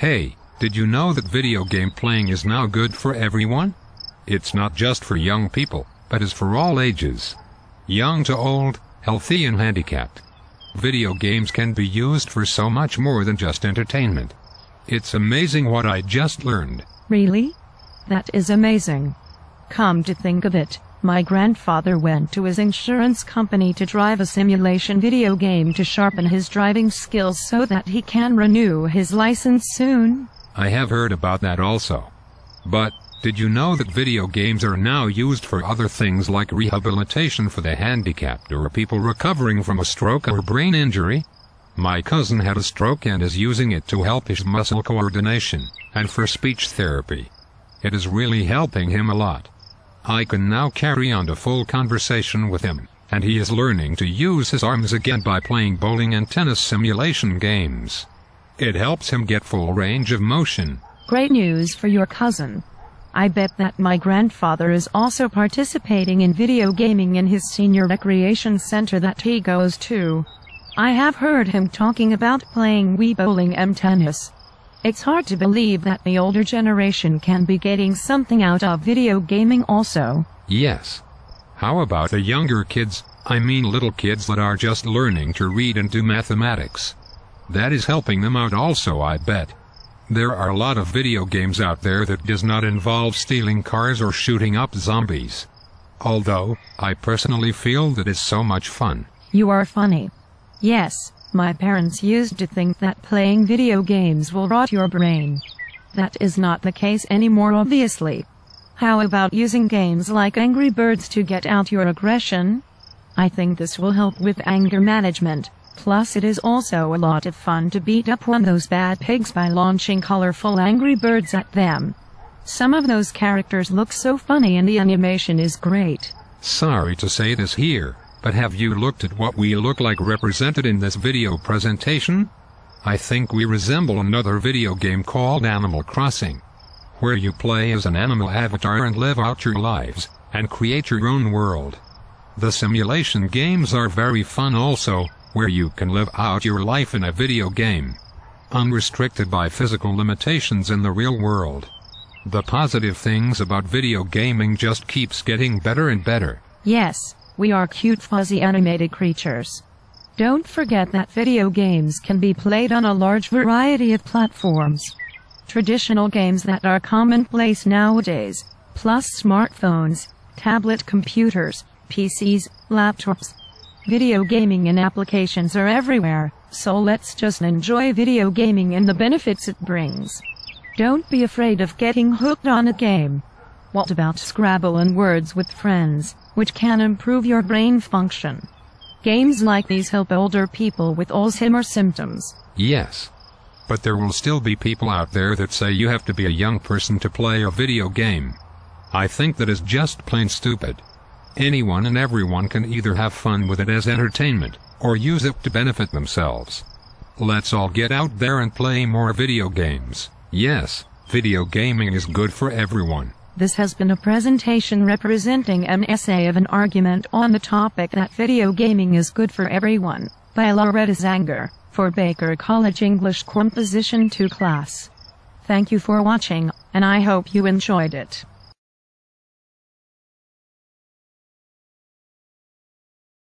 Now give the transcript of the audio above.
Hey, did you know that video game playing is now good for everyone? It's not just for young people, but is for all ages. Young to old, healthy and handicapped. Video games can be used for so much more than just entertainment. It's amazing what I just learned. Really? That is amazing. Come to think of it, my grandfather went to his insurance company to drive a simulation video game to sharpen his driving skills so that he can renew his license soon. I have heard about that also. But, did you know that video games are now used for other things like rehabilitation for the handicapped or people recovering from a stroke or brain injury? My cousin had a stroke and is using it to help his muscle coordination, and for speech therapy. It is really helping him a lot. I can now carry on a full conversation with him, and he is learning to use his arms again by playing bowling and tennis simulation games. It helps him get full range of motion. Great news for your cousin. I bet that my grandfather is also participating in video gaming in his senior recreation center that he goes to. I have heard him talking about playing Wii bowling and tennis. It's hard to believe that the older generation can be getting something out of video gaming also. Yes. How about the younger kids, I mean little kids that are just learning to read and do mathematics? That is helping them out also, I bet. There are a lot of video games out there that does not involve stealing cars or shooting up zombies. Although, I personally feel that it's so much fun. You are funny. Yes, my parents used to think that playing video games will rot your brain. That is not the case anymore obviously. How about using games like Angry Birds to get out your aggression? I think this will help with anger management. Plus it is also a lot of fun to beat up on those bad pigs by launching colorful Angry Birds at them. Some of those characters look so funny and the animation is great. Sorry to say this here, but have you looked at what we look like represented in this video presentation? I think we resemble another video game called Animal Crossing, where you play as an animal avatar and live out your lives, and create your own world. The simulation games are very fun also, where you can live out your life in a video game, unrestricted by physical limitations in the real world. The positive things about video gaming just keeps getting better and better. Yes, we are cute fuzzy animated creatures. Don't forget that video games can be played on a large variety of platforms. Traditional games that are commonplace nowadays, plus smartphones, tablet computers, PCs, laptops. Video gaming and applications are everywhere, so let's just enjoy video gaming and the benefits it brings. Don't be afraid of getting hooked on a game. What about Scrabble and Words with Friends, which can improve your brain function? Games like these help older people with Alzheimer's symptoms. Yes. But there will still be people out there that say you have to be a young person to play a video game. I think that is just plain stupid. Anyone and everyone can either have fun with it as entertainment, or use it to benefit themselves. Let's all get out there and play more video games. Yes, video gaming is good for everyone. This has been a presentation representing an essay of an argument on the topic that video gaming is good for everyone, by Loretta Zanger, for Baker College English Composition 2 class. Thank you for watching, and I hope you enjoyed it.